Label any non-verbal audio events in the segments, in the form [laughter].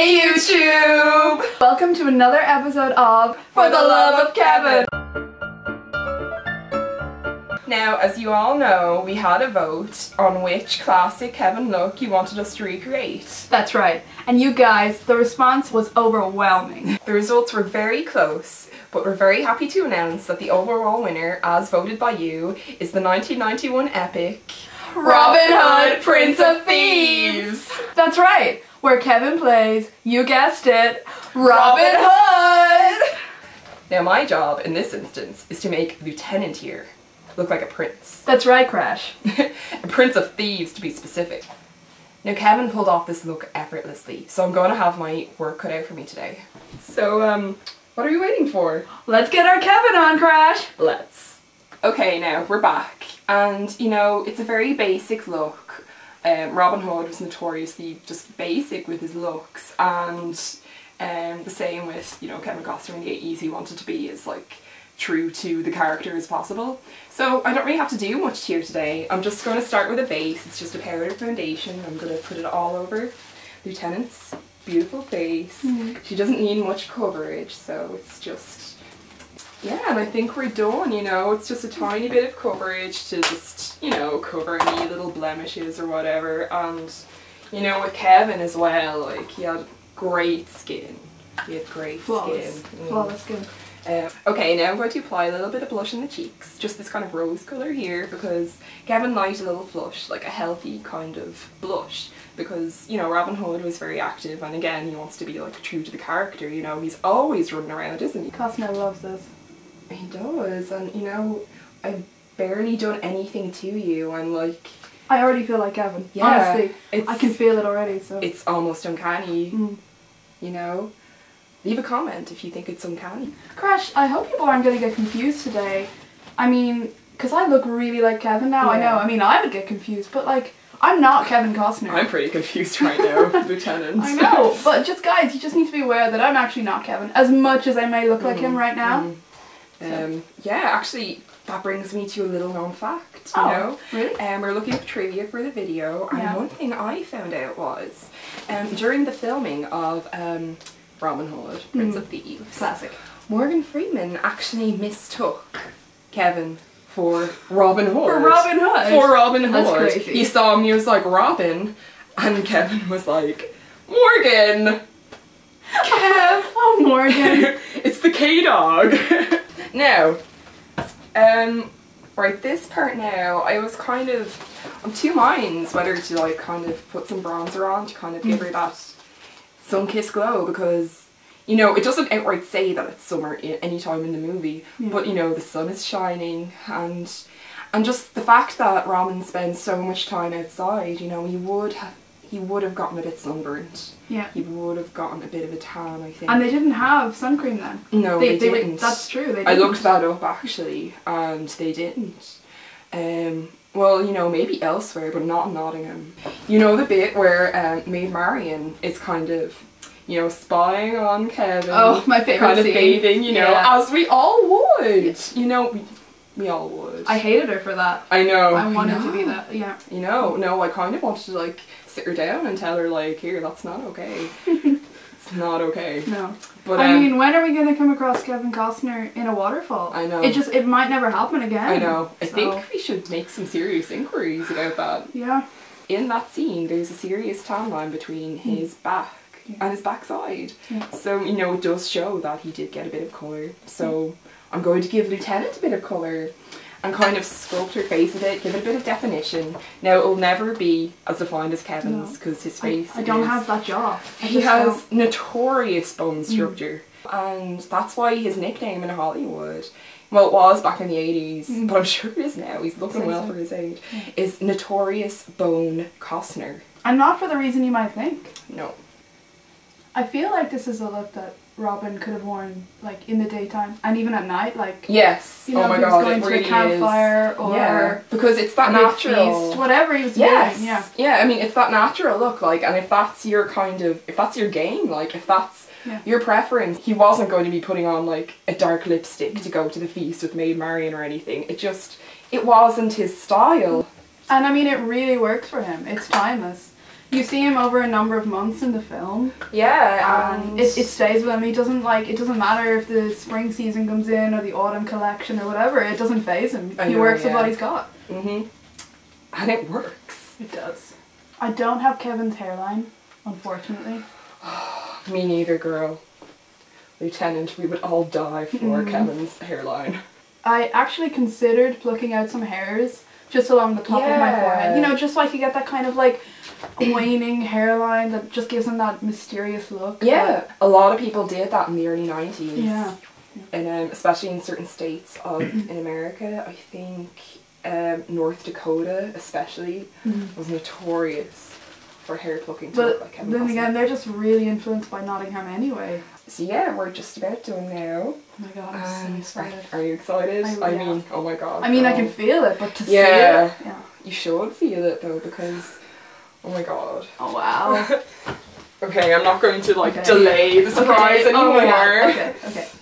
Hey YouTube! Welcome to another episode of For the Love of Kevin. Now, as you all know, we had a vote on which classic Kevin look you wanted us to recreate. That's right. And you guys, the response was overwhelming. The results were very close, but we're very happy to announce that the overall winner, as voted by you, is the 1991 epic Robin Hood, Prince of Thieves! That's right. Where Kevin plays, you guessed it, Robin Hood! Now my job in this instance is to make Lieutenant here look like a prince. [laughs] That's right, Crash. a prince of thieves to be specific. Now Kevin pulled off this look effortlessly, so I'm going to have my work cut out for me today. So um, what are you waiting for? Let's get our Kevin on, Crash! Let's. Okay, now we're back, and you know, it's a very basic look. Um, Robin Hood was notoriously just basic with his looks, and um, the same with, you know, Kevin Costner in the 80s, he wanted to be as like true to the character as possible. So I don't really have to do much here today. I'm just going to start with a base. It's just a powder foundation. I'm going to put it all over Lieutenant's beautiful face. Mm -hmm. She doesn't need much coverage, so it's just, yeah, and I think we're done, you know. It's just a tiny bit of coverage to just, you know, cover any little blemishes or whatever. And, you know, with Kevin as well, like, he had great skin. He had great Flawless. skin. Mm. Flawless skin. Uh, okay, now I'm going to apply a little bit of blush in the cheeks, just this kind of rose colour here because Kevin liked a little flush, like a healthy kind of blush because, you know, Robin Hood was very active and again he wants to be like true to the character, you know, he's always running around, isn't he? Costner loves this. He does and, you know, I've barely done anything to you and like... I already feel like Kevin, yeah, honestly. I can feel it already, so... It's almost uncanny, mm. you know? Leave a comment if you think it's uncanny. Crash, I hope people aren't going to get confused today. I mean, because I look really like Kevin now, yeah. I know. I mean, I would get confused, but like, I'm not Kevin Costner. I'm pretty confused right now, [laughs] Lieutenant. I know, but just guys, you just need to be aware that I'm actually not Kevin, as much as I may look mm, like him mm, right now. Mm. Um, yeah, actually, that brings me to a little known fact, you oh, know? really? Um, we're looking for trivia for the video, and yeah. one thing I found out was, um, during the filming of um, Robin Hood, Prince mm. of Thieves. Classic. Morgan Freeman actually mistook Kevin for Robin Hood. For Robin Hood? For Robin Hood. That's crazy. He saw him, he was like, Robin. And Kevin was like, Morgan! [laughs] Kev! oh, Morgan. [laughs] it's the K-Dog. [laughs] now, um, right, this part now, I was kind of on two minds whether to like kind of put some bronzer on to kind of give her that sun kiss glow because you know it doesn't outright say that it's summer any time in the movie yeah. but you know the sun is shining and and just the fact that Ramen spends so much time outside you know he would he would have gotten a bit sunburnt yeah he would have gotten a bit of a tan I think and they didn't have sun cream then no they, they, they didn't that's true They I looked that up actually and they didn't um well, you know, maybe elsewhere, but not in Nottingham. You know the bit where uh, Maid Marian is kind of, you know, spying on Kevin. Oh, [laughs] my favourite Kind of scene. baiting, you know, yeah. as we all would. Yeah. You know, we, we all would. I hated her for that. I know. I wanted I to be that, yeah. You know, no, I kind of wanted to, like, sit her down and tell her, like, here, that's not okay. [laughs] it's not okay. No. But, I um, mean, when are we going to come across Kevin Costner in a waterfall? I know. It just, it might never happen again. I know. I so. think we should make some serious inquiries about that. Yeah. In that scene, there's a serious tan line between Hmm. his back Yeah. and his backside. Yeah. So, you know, it does show that he did get a bit of colour. So, I'm going to give Lieutenant a bit of colour and kind of sculpt her face with it, give it a bit of definition. Now, it'll never be as defined as Kevin's because his face I, I don't is- have that jaw. I he has don't. notorious bone mm. structure, and that's why his nickname in Hollywood, well, it was back in the 80s, mm. but I'm sure it is now, he's looking well for his age, is Notorious Bone Costner. And not for the reason you might think. No. I feel like this is a look that Robin could have worn like in the daytime and even at night, like Yes. you know, oh my if he was god, going it to really a campfire is. or yeah, because it's that natural. feast, whatever he was Yes. doing. Yeah. Yeah, I mean it's that natural look, like, and if that's your kind of, if that's your game, like, if that's Yeah. your preference, he wasn't going to be putting on like a dark lipstick to go to the feast with Maid Marian or anything. It just, it wasn't his style. And I mean, it really works for him. It's timeless. You see him over a number of months in the film, Yeah, and it, it stays with him. He doesn't like. It doesn't matter if the spring season comes in or the autumn collection or whatever. It doesn't phase him. I he know, works with what he's got. hmm And it works. It does. I don't have Kevin's hairline, unfortunately. [sighs] Me neither, girl. Lieutenant, we would all die for Mhm. Kevin's hairline. I actually considered plucking out some hairs just along the top of my forehead. You know, just so I could get that kind of like waning hairline that just gives them that mysterious look. Yeah, a lot of people did that in the early 90s. Yeah. And um, especially in certain states of in America, I think um, North Dakota especially was notorious for hair plucking But like then Costner. again, they're just really influenced by Nottingham anyway. So yeah, we're just about done now. Oh my god, I'm so excited. are, are you excited? I- I, yeah. mean, oh my god. I mean, I can feel it, but to Yeah. see it, yeah. You should feel it though because, oh my god. Oh wow. [laughs] Okay, I'm not going to like Okay. delay the surprise Okay, oh anymore. my god, Okay, okay. [laughs]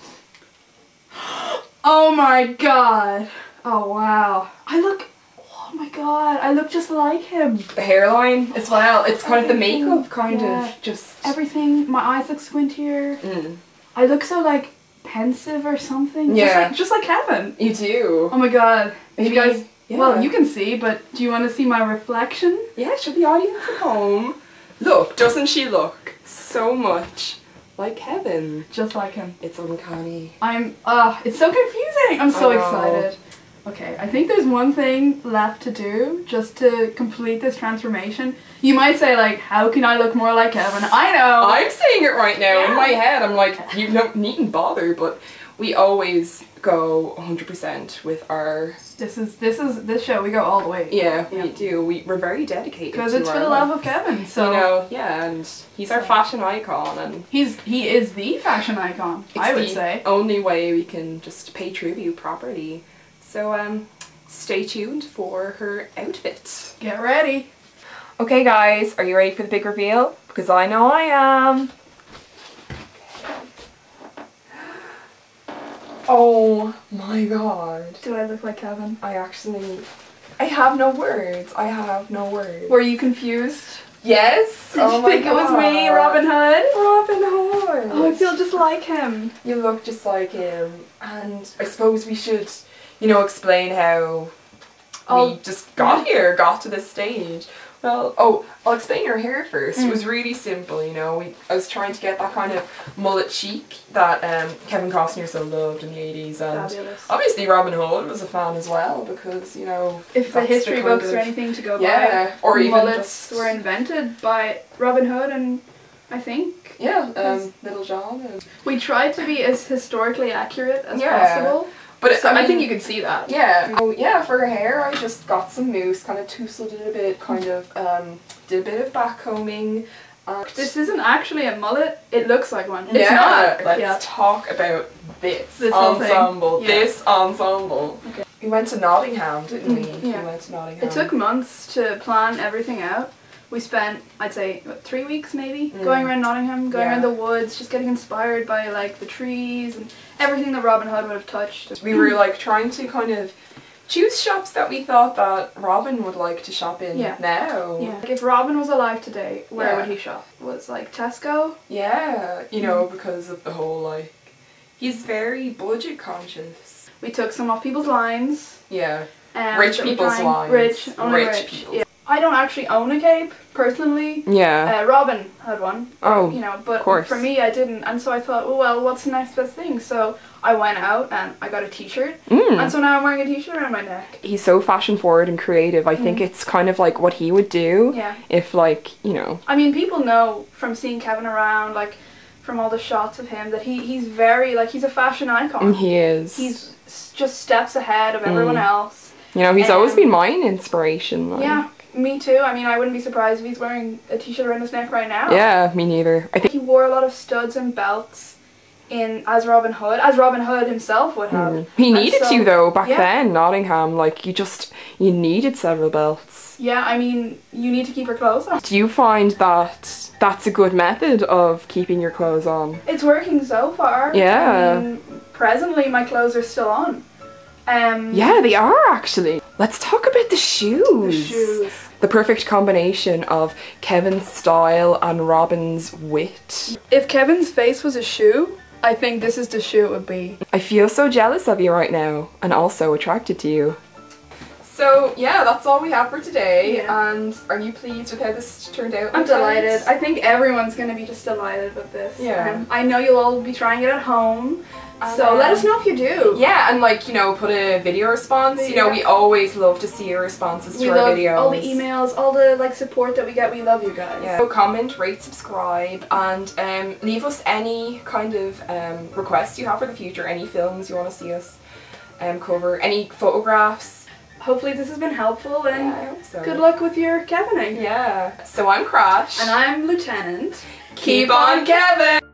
[gasps] Oh my god. Oh wow. I look. Oh my god. I look just like him. The hairline as well. It's kind of the makeup, kind yeah. of just. Everything. My eyes look squintier. Mm. I look so like pensive or something. Just Yeah. like, just like Kevin. You do. Oh my god. Maybe- you guys. Yeah. Well, you can see, but do you want to see my reflection? Yeah, should the audience at home look? Doesn't she look so much like Kevin? Just like him. It's uncanny. I'm. Ah, it's so confusing. I'm so excited. Okay, I think there's one thing left to do just to complete this transformation. You might say like, how can I look more like Kevin? I know. I'm saying it right now in my head. I'm like, you don't needn't bother, but we always go 100% with our. This is this is this show. We go all the way. Yeah, Yeah. we do. We we're very dedicated. Because it's for the love of Kevin. So you know, yeah, and he's our fashion icon, and he's he is the fashion icon. I would say. only way we can just pay tribute properly. So um, stay tuned for her outfit. Get ready. Okay, guys, are you ready for the big reveal? Because I know I am. Oh my god. Do I look like Kevin? I actually. I have no words. I have no words. Were you confused? Yes! Did oh you think it was me, Robin Hood? Robin Hood! Oh, I feel just like him. You look just like him. And I suppose we should, you know, explain how Oh, we just got here, got to this stage. Well, oh, I'll explain your hair first. It was really simple, you know. We, I was trying to get that kind of mullet chic that um, Kevin Costner so loved in the 80s. And Fabulous. obviously Robin Hood was a fan as well because, you know. If the history kind books of- are anything to go Yeah, by, or even mullets were invented by Robin Hood and I think Yeah, um, Little John. And, we tried to be as historically accurate as Yeah. possible. But So I, I, think you could see that. Yeah. Oh yeah, for her hair I just got some mousse, kind of tousled it a bit, kind of um did a bit of back combing. This isn't actually a mullet. It looks like one. It's yeah, not. Let's yeah. talk about this, This ensemble. Yeah. This ensemble. Okay. We went to Nottingham, didn't we? Mm, yeah. We went to Nottingham. It took months to plan everything out. We spent, I'd say, what, three weeks maybe, Mm. going around Nottingham, going Yeah. around the woods, just getting inspired by like the trees and everything that Robin Hood would have touched. We were like trying to kind of choose shops that we thought that Robin would like to shop in Yeah. now. Yeah. Like if Robin was alive today, where Yeah. would he shop? Was like Tesco? Yeah, you know, Mm. because of the whole like he's very budget conscious. We took some off people's lines. Yeah. Um, Rich people's lines. Rich, only Rich rich. people's. I don't actually own a cape personally. Yeah. Uh, Robin had one, oh. you know, but course. for me I didn't, and so I thought, oh, well, what's the next best thing? So I went out and I got a T-shirt, Mm. and so now I'm wearing a T-shirt around my neck. He's so fashion forward and creative. I think it's kind of like what he would do Yeah, if like, you know. I mean, people know from seeing Kevin around, like from all the shots of him, that he he's very like he's a fashion icon. He is. He's just steps ahead of everyone Mm. else. you know, he's always been my inspiration. Like. Yeah, me too. I mean, I wouldn't be surprised if he's wearing a T-shirt around his neck right now. Yeah, me neither. I think He wore a lot of studs and belts in as Robin Hood, as Robin Hood himself would have. mm, he needed so- to though back yeah. then, Nottingham. Like you just you needed several belts. Yeah, I mean, you need to keep your clothes on. Do you find that that's a good method of keeping your clothes on? It's working so far. Yeah. I mean, presently my clothes are still on. Um, Yeah, they are actually. Let's talk about the shoes. The shoes. The perfect combination of Kevin's style and Robin's wit. If Kevin's face was a shoe, I think this is the shoe it would be. I feel so jealous of you right now and also attracted to you. So yeah, that's all we have for today. Yeah. And are you pleased with how this turned out? I'm delighted. I think everyone's gonna be just delighted with this. Yeah. Um, I know you'll all be trying it at home. And, so let um, us know if you do. Yeah, and like you know, put a video response. You know, we always love to see your responses We to our videos. all the emails, all the like support that we get. We love you guys. Yeah. So comment, rate, subscribe, and um, leave us any kind of um, requests you have for the future. Any films you want to see us um, cover. Any photographs. Hopefully this has been helpful and Yeah, so. good luck with your Kevining. Yeah. So I'm Crash. And I'm Lieutenant. Keep on Kevin.